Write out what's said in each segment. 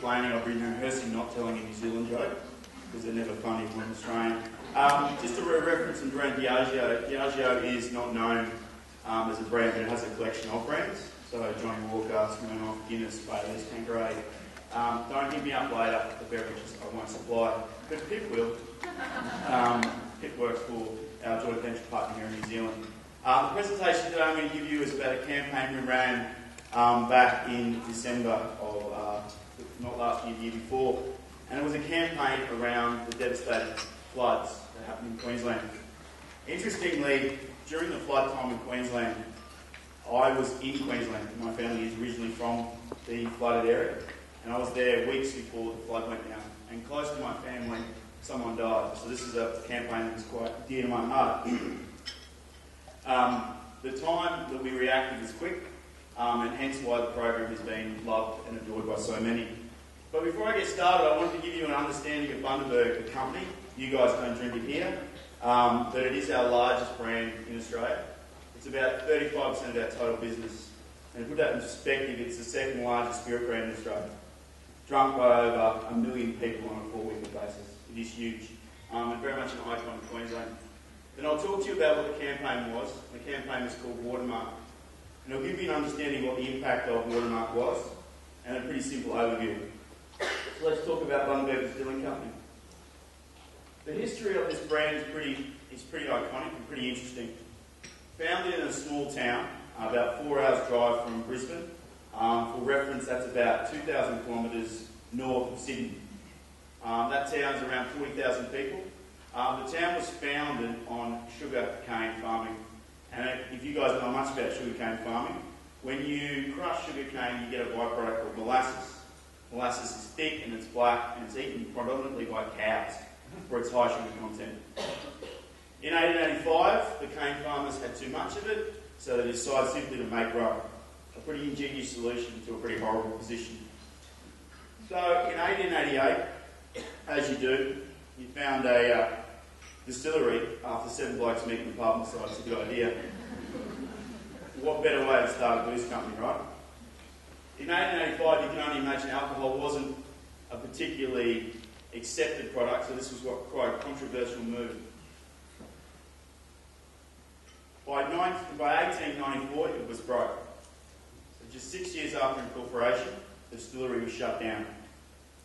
explaining, I've been rehearsing not telling a New Zealand joke because they're never funny when Australian. Um, just a reference on brand Diageo. Diageo is not known um, as a brand, but it has a collection of brands. So Johnnie Walker, Smirnoff, Guinness, Baileys, Tanqueray. Um, don't hit me up later for beverages I won't supply, but Pip will. Um, Pip works for our joint venture partner here in New Zealand. Uh, the presentation today I'm going to give you is about a campaign we ran um, back in December of not last year, the year before, and it was a campaign around the devastating floods that happened in Queensland. Interestingly, during the flood time in Queensland, I was in Queensland. My family is originally from the flooded area, and I was there weeks before the flood went down. And close to my family, someone died. So this is a campaign that was quite dear to my heart. um, the time that we reacted was quick, um, and hence why the program has been loved and adored by so many. But before I get started, I wanted to give you an understanding of Bundaberg, the company. You guys don't drink it here, um, but it is our largest brand in Australia. It's about 35% of our total business. And to put that in perspective, it's the second largest spirit brand in Australia. Drunk by over a million people on a four-weekly basis. It is huge. Um, and very much an icon in Queensland. Then I'll talk to you about what the campaign was. The campaign was called Watermark. And I'll give you an understanding of what the impact of Watermark was, and a pretty simple overview. Let's talk about Bundaberg Distilling Company. The history of this brand is pretty, is pretty iconic and pretty interesting. Founded in a small town, uh, about four hours drive from Brisbane. Um, for reference, that's about 2,000 kilometres north of Sydney. Um, that town's around 40,000 people. Um, the town was founded on sugar cane farming. And if you guys know much about sugar cane farming, when you crush sugar cane, you get a byproduct called molasses. Molasses is thick and it's black and it's eaten predominantly by cows for its high sugar content. In 1885, the cane farmers had too much of it, so they decided simply to make rum. A pretty ingenious solution to a pretty horrible position. So in 1888, as you do, you found a uh, distillery after seven blokes meeting in the pub and decided it's a good idea. what better way to start a booze company, right? In 1885, you can only imagine alcohol wasn't a particularly accepted product, so this was what, quite a controversial move. By, 19, by 1894, it was broke. So just six years after incorporation, the distillery was shut down.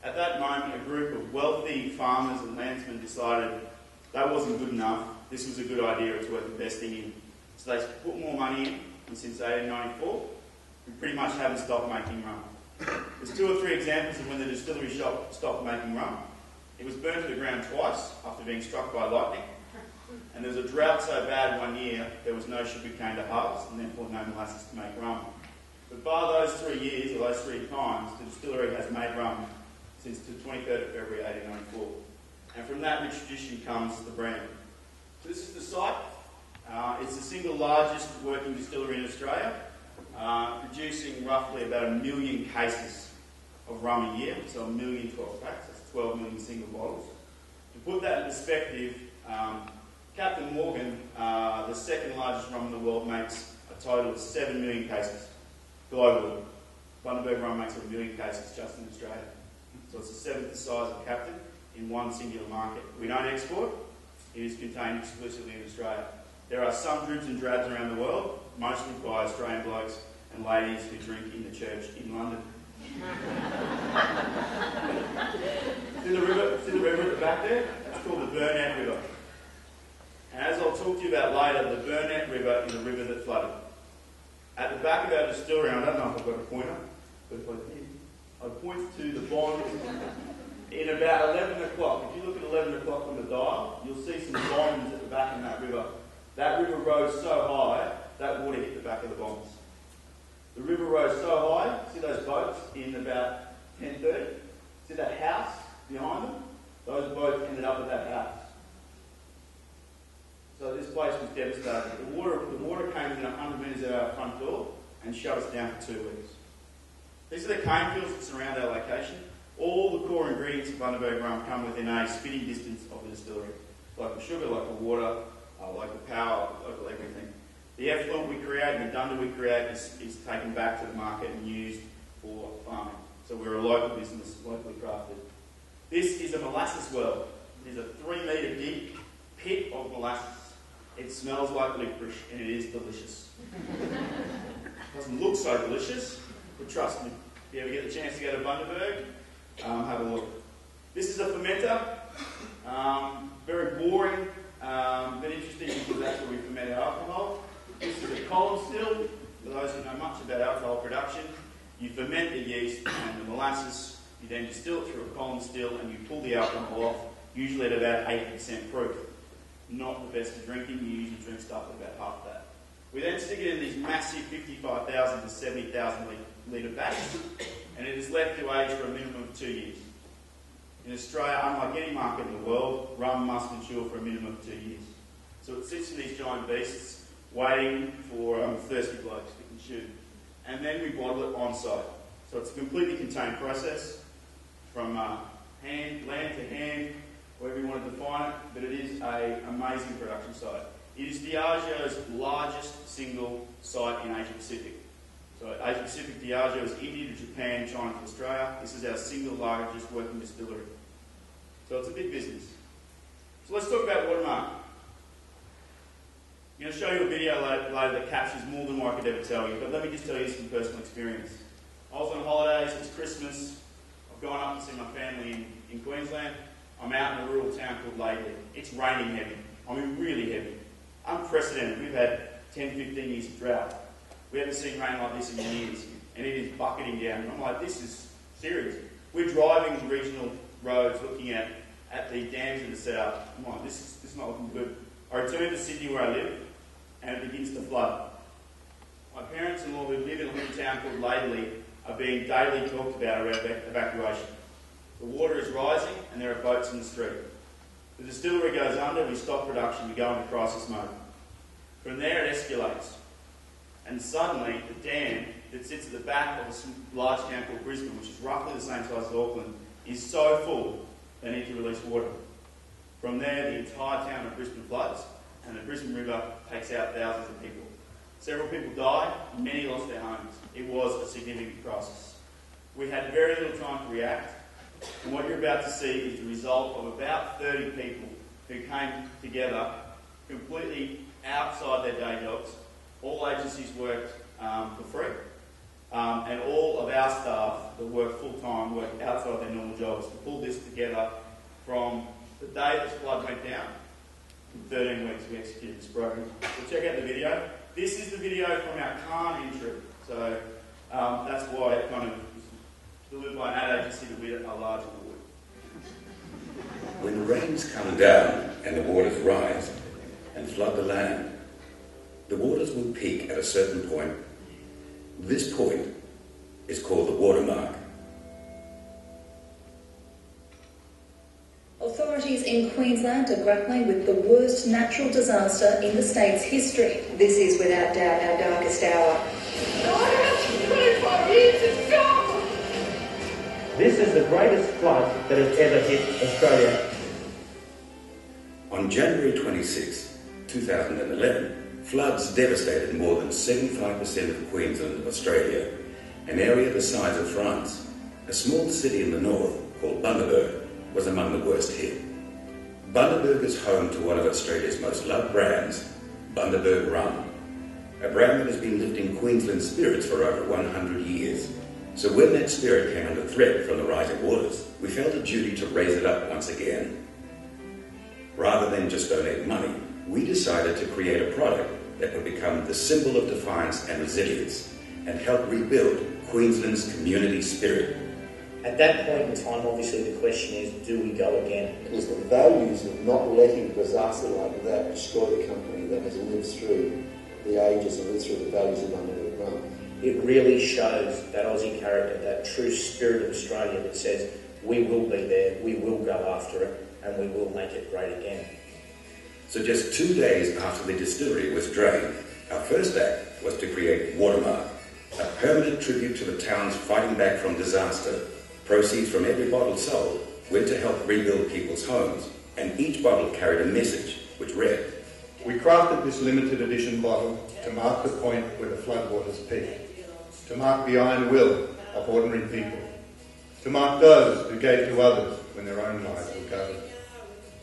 At that moment, a group of wealthy farmers and landsmen decided that wasn't good enough. This was a good idea, it's worth investing in. So they put more money in, and since 1894, we pretty much haven't stopped making rum. There's two or three examples of when the distillery shop stopped making rum. It was burned to the ground twice after being struck by lightning. And there was a drought so bad one year there was no sugar cane to harvest and therefore no molasses to make rum. But bar those three years or those three times, the distillery has made rum since the 23rd of February 1894. And from that rich tradition comes the brand. So this is the site. Uh, it's the single largest working distillery in Australia, producing roughly about a million cases of rum a year, so a million 12 packs, that's 12 million single bottles. To put that in perspective, um, Captain Morgan, uh, the second largest rum in the world, makes a total of 7 million cases globally. Bundaberg rum makes a million cases just in Australia. So it's the seventh the size of Captain in one singular market. We don't export, it is contained exclusively in Australia. There are some dribs and drabs around the world, mostly by Australian blokes and ladies who drink in the church in London. see the river, see the river at the back there? That's called the Burnett River. And as I'll talk to you about later, the Burnett River is a river that flooded. At the back of our distillery, I don't know if I've got a pointer, but if I did, I'd point to the bond in about 11 o'clock. If you look at 11 o'clock on the dial, you'll see some bonds at the back of that river. That river rose so high, that water hit the back of the bonds. The river rose so high, see those boats in about 10.30? See that house behind them? Those boats ended up at that house. So this place was devastated. The water, the water came within 100 metres of our front door and shut us down for two weeks. These are the cane fields that surround our location. All the core ingredients of Bundaberg rum come within a spitting distance of the distillery. Like the sugar, like the water, uh, like the power, local everything. The effluent we create and the dunder we create is, is taken back to the market and used for farming. So we're a local business, locally crafted. This is a molasses well. It is a three metre deep pit of molasses. It smells like licorice and it is delicious. it doesn't look so delicious, but trust me, if you ever get the chance to go to Bundaberg, um, have a look. This is a fermenter. Um, very boring, um, but interesting because that's where we ferment alcohol. This is a column still. For those who know much about alcohol production, you ferment the yeast and the molasses. You then distill it through a column still, and you pull the alcohol off, usually at about 80% proof. Not the best for drinking. You usually drink stuff at about half that. We then stick it in these massive 55,000 to 70,000 litre bags, and it is left to age for a minimum of two years. In Australia, unlike any market in the world, rum must mature for a minimum of two years. So it sits in these giant beasts, waiting for um, thirsty blokes to consume. And then we bottle it on site. So it's a completely contained process, from uh, hand, land to hand, whatever you want to define it, but it is an amazing production site. It is Diageo's largest single site in Asia Pacific. So Asia Pacific Diageo is India to Japan, China to Australia. This is our single largest working distillery. So it's a big business. So let's talk about Watermark. I'm going to show you a video later that captures more than what I could ever tell you, but let me just tell you some personal experience. I was on holidays, it was Christmas, I've gone up to see my family in, in Queensland. I'm out in a rural town called Laidley. It's raining heavy. I mean, really heavy. Unprecedented. We've had 10, 15 years of drought. We haven't seen rain like this in years. And it is bucketing down. And I'm like, this is serious. We're driving regional roads looking at, at the dams that are set up. I'm this is, this is not looking good. I return to Sydney where I live, and it begins to flood. My parents-in-law who live in a little town called Laidley are being daily talked about around evacuation. The water is rising and there are boats in the street. The distillery goes under, we stop production, we go into crisis mode. From there it escalates. And suddenly the dam that sits at the back of a large town called Brisbane, which is roughly the same size as Auckland, is so full they need to release water. From there the entire town of Brisbane floods and the Brisbane River takes out thousands of people. Several people died, many lost their homes. It was a significant crisis. We had very little time to react, and what you're about to see is the result of about 30 people who came together completely outside their day jobs. All agencies worked um, for free. Um, and all of our staff that work full time work outside their normal jobs to pull this together from the day this flood went down. In 13 weeks, we executed this program. So check out the video. This is the video from our Cannes entry. So um, that's why it kind of delivered by an ad agency to be a larger award. When the rains come down and the waters rise and flood the land, the waters will peak at a certain point. This point is called the watermark. Authorities in Queensland are grappling with the worst natural disaster in the state's history. This is without doubt our darkest hour. This is the greatest flood that has ever hit Australia. On January 26, 2011, floods devastated more than 75% of Queensland, Australia, an area the size of France. A small city in the north called Bundaberg was among the worst hit. Bundaberg is home to one of Australia's most loved brands, Bundaberg Rum, a brand that has been lifting Queensland's spirits for over 100 years. So when that spirit came under threat from the rising waters, we felt a duty to raise it up once again. Rather than just donate money, we decided to create a product that would become the symbol of defiance and resilience and help rebuild Queensland's community spirit. At that point in time, obviously, the question is do we go again? It was the values of not letting disaster like that destroy the company that has lived through the ages and lived through the values of Bundaberg Rum. It really shows that Aussie character, that true spirit of Australia that says we will be there, we will go after it, and we will make it great again. So just two days after the distillery was drained, our first act was to create Watermark, a permanent tribute to the towns fighting back from disaster. Proceeds from every bottle sold went to help rebuild people's homes, and each bottle carried a message which read, We crafted this limited edition bottle to mark the point where the floodwaters peak, to mark the iron will of ordinary people, to mark those who gave to others when their own lives were covered,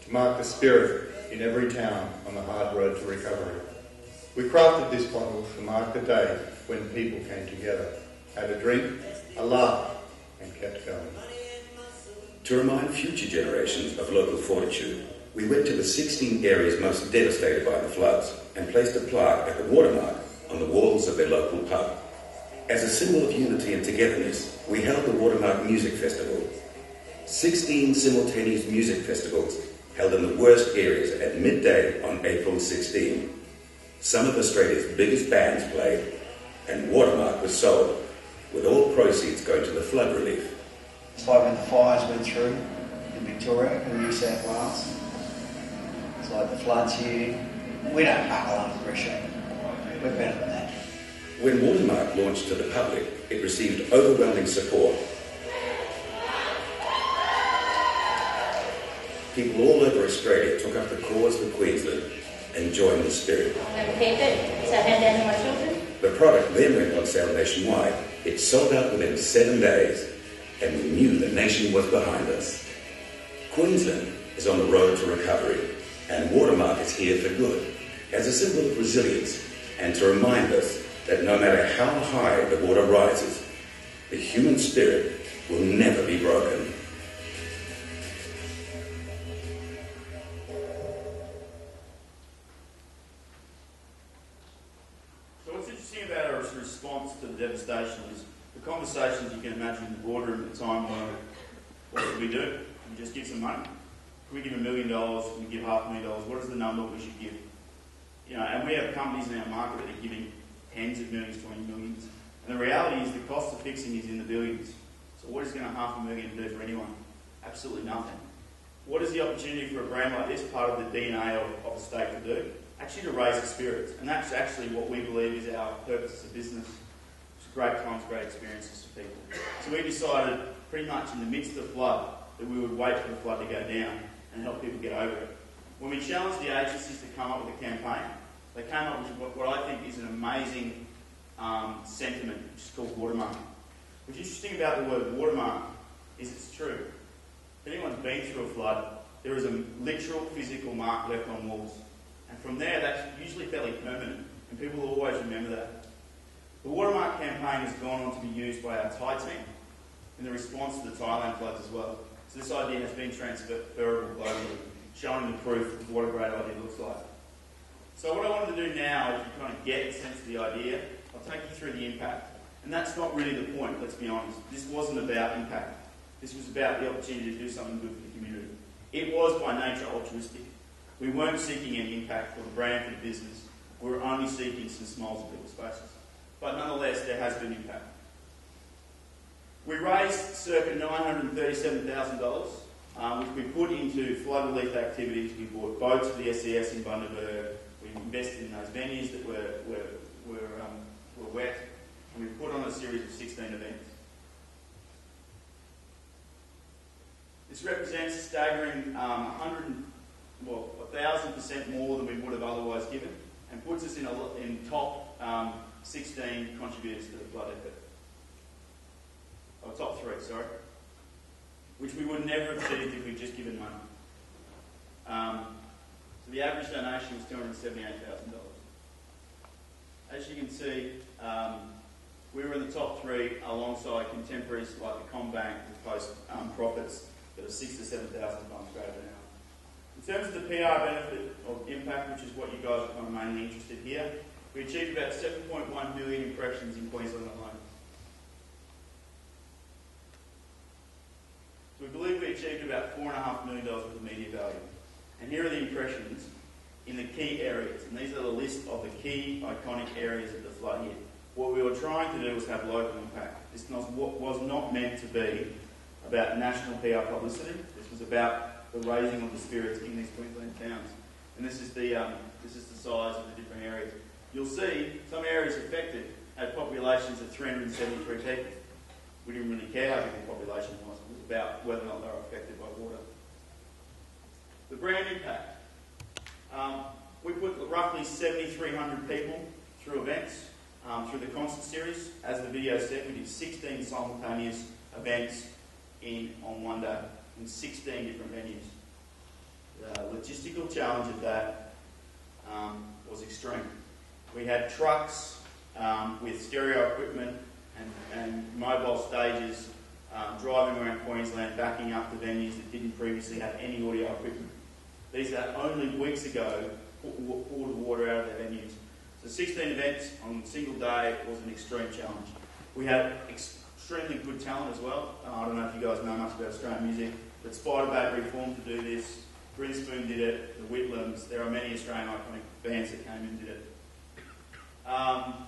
to mark the spirit in every town on the hard road to recovery. We crafted this bottle to mark the day when people came together, had a drink, a laugh, and kept going. To remind future generations of local fortitude, we went to the 16 areas most devastated by the floods and placed a plaque at the watermark on the walls of their local pub. As a symbol of unity and togetherness, we held the Watermark Music Festival. 16 simultaneous music festivals held in the worst areas at midday on April 16. Some of Australia's biggest bands played, and Watermark was sold, with all proceeds going to the flood relief. It's like when the fires went through in Victoria and New South Wales. It's like the floods here. We don't buckle under pressure. We're better than that. When Watermark launched to the public, it received overwhelming support. People all over Australia took up the cause for Queensland and joined the spirit. Never keep it, so I hand down to my children. The product then went on sale nationwide. It sold out within seven days, and we knew the nation was behind us. Queensland is on the road to recovery, and Watermark is here for good, as a symbol of resilience, and to remind us that no matter how high the water rises, the human spirit will never be broken. Response to the devastation is the conversations you can imagine in the boardroom at the time were, what should we do? We just give some money? Can we give a million dollars? Can we give half a million dollars? What is the number we should give? You know, and we have companies in our market that are giving tens of millions, twenty millions. And the reality is the cost of fixing is in the billions. So what is going to half a million do for anyone? Absolutely nothing. What is the opportunity for a brand like this, part of the DNA of, of the state to do? Actually to raise the spirits. And that's actually what we believe is our purpose as a business. It's great times, great experiences for people. So we decided pretty much in the midst of the flood that we would wait for the flood to go down and help people get over it. When we challenged the agencies to come up with a campaign, they came up with what, what I think is an amazing um, sentiment, which is called watermark. What's interesting about the word watermark is it's true. If anyone's been through a flood, there is a literal physical mark left on walls. And from there, that's usually fairly permanent, and people will always remember that. The watermark campaign has gone on to be used by our Thai team in the response to the Thailand floods as well. So this idea has been transferable globally, showing the proof of what a great idea looks like. So what I wanted to do now is to kind of get a sense of the idea. I'll take you through the impact. And that's not really the point, let's be honest. This wasn't about impact. This was about the opportunity to do something good for the community. It was by nature altruistic. We weren't seeking any impact for the brand, for the business. We were only seeking some smiles in people's faces. But nonetheless, there has been impact. We raised circa $937,000, um, which we put into flood relief activities. We bought boats for the SES in Bundaberg. We invested in those venues that were, were, were, um, were wet. And we put on a series of 16 events. This represents a staggering um, 100, well, 1,000% more than we would have otherwise given and puts us in, a, in top um, 16 contributors to the flood effort. Oh, top three, sorry. Which we would never have achieved if we'd just given money. Um, so the average donation was $278,000. As you can see, um, we were in the top three alongside contemporaries like the CommBank with post um, profits that are six to seven thousand times greater than ours. In terms of the PR benefit or impact, which is what you guys are mainly interested here, we achieved about 7.1 million impressions in Queensland alone. So we believe we achieved about $4.5 million worth of media value. And here are the impressions in the key areas. And these are the list of the key iconic areas of the flood here. What we were trying to do was have local impact. This was not meant to be about national PR publicity. This was about the raising of the spirits in these Queensland towns. And this is the, um, this is the size of the different areas. You'll see some areas affected had populations of 373 people. We didn't really care how big the population was. It was about whether or not they were affected by water. The brand impact. Um, we put roughly 7,300 people through events, um, through the concert series. As the video said, we did 16 simultaneous events in on one day in 16 different venues. The logistical challenge of that um, was extreme. We had trucks um, with stereo equipment and, and mobile stages um, driving around Queensland, backing up the venues that didn't previously have any audio equipment. These are only weeks ago poured water out of their venues. So 16 events on a single day was an extreme challenge. We had extremely good talent as well. Uh, I don't know if you guys know much about Australian music, but Spider reformed to do this. Grinspoon did it, the Whitlams. There are many Australian iconic bands that came and did it. Um,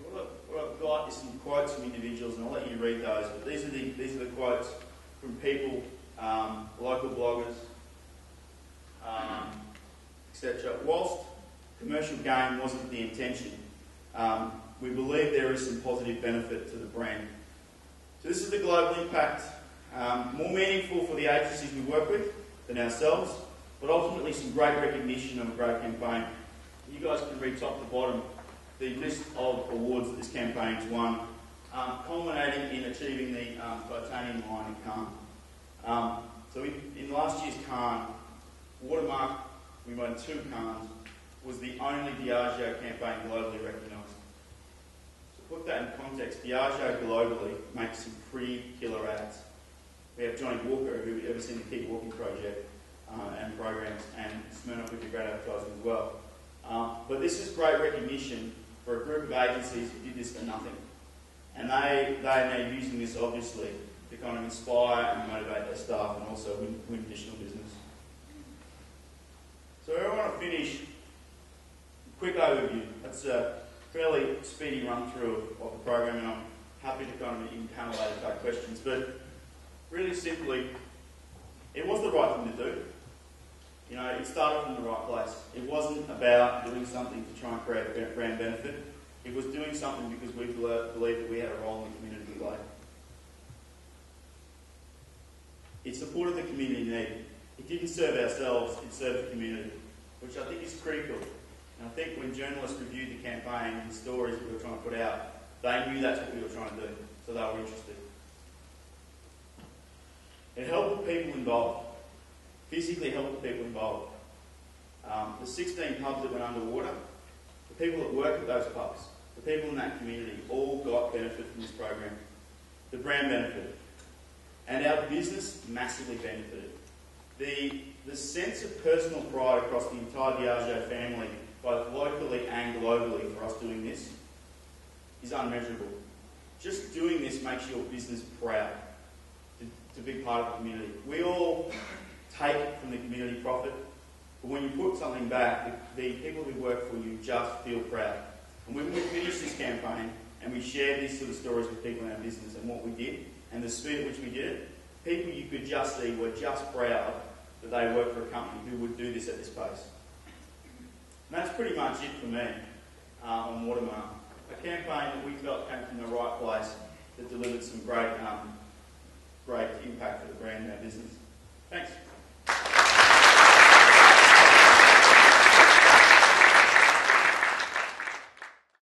what, I, what I've got is some quotes from individuals, and I'll let you read those. But these are the these are the quotes from people, um, local bloggers, um, etc. Whilst commercial gain wasn't the intention, um, we believe there is some positive benefit to the brand. So this is the global impact, um, more meaningful for the agencies we work with than ourselves, but ultimately some great recognition of a great campaign. You guys can read top to bottom the list of awards that this campaign's won, um, culminating in achieving the um, titanium lion in Cannes. Um, so in, in, last year's Cannes, Watermark, we won two Cannes, was the only Diageo campaign globally recognised. Put that in context, Diageo globally makes some pretty killer ads. We have Johnnie Walker, who we've ever seen the Keep Walking project uh, and programs, and Smirnoff with the great advertising as well. Um, but this is great recognition for a group of agencies who did this for nothing. And they, they are now using this, obviously, to kind of inspire and motivate their staff and also win, win additional business. So I want to finish a quick overview. That's a fairly speedy run through of, the program, and I'm happy to kind of panel later take questions. But really simply, it was the right thing to do. You know, it started from the right place. It wasn't about doing something to try and create a brand benefit. It was doing something because we believed that we had a role in the community to play. It supported the community need. It didn't serve ourselves, it served the community, which I think is critical. And I think when journalists reviewed the campaign and the stories we were trying to put out, they knew that's what we were trying to do, so they were interested. It helped the people involved physically helped the people involved. Um, the 16 pubs that went underwater, the people that work at those pubs, the people in that community all got benefit from this program. The brand benefited. And our business massively benefited. The, the sense of personal pride across the entire Diageo family, both locally and globally, for us doing this, is unmeasurable. Just doing this makes your business proud to, to be part of the community. We all take from the community profit. But when you put something back, the, the people who work for you just feel proud. And when we finished this campaign and we shared these sort of stories with people in our business and what we did and the speed at which we did it, people you could just see were just proud that they work for a company who would do this at this pace. And that's pretty much it for me uh, on Watermark. A campaign that we felt came from the right place that delivered some great, um, great impact for the brand and our business. Thanks.